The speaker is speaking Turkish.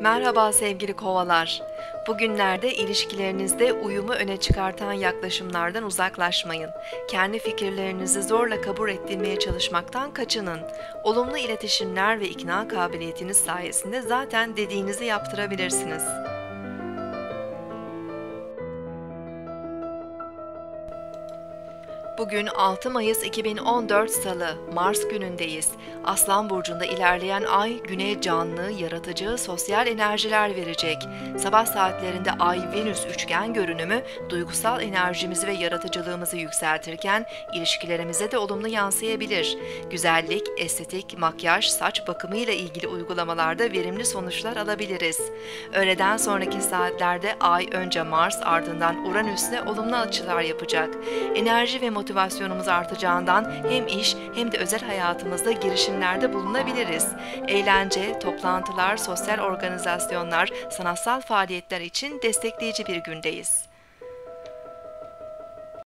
Merhaba sevgili kovalar. Bugünlerde ilişkilerinizde uyumu öne çıkartan yaklaşımlardan uzaklaşmayın. Kendi fikirlerinizi zorla kabul ettirmeye çalışmaktan kaçının. Olumlu iletişimler ve ikna kabiliyetiniz sayesinde zaten dediğinizi yaptırabilirsiniz. Bugün 6 Mayıs 2014 Salı, Mars günündeyiz. Aslan burcunda ilerleyen ay güne canlı, yaratıcı, sosyal enerjiler verecek. Sabah saatlerinde Ay-Venüs üçgen görünümü duygusal enerjimizi ve yaratıcılığımızı yükseltirken ilişkilerimize de olumlu yansıyabilir. Güzellik, estetik, makyaj, saç bakımı ile ilgili uygulamalarda verimli sonuçlar alabiliriz. Öğleden sonraki saatlerde Ay önce Mars ardından Uranüs'le olumlu açılar yapacak. Enerji ve motivasyonumuz artacağından hem iş hem de özel hayatımızda girişimlerde bulunabiliriz. Eğlence, toplantılar, sosyal organizasyonlar, sanatsal faaliyetler için destekleyici bir gündeyiz.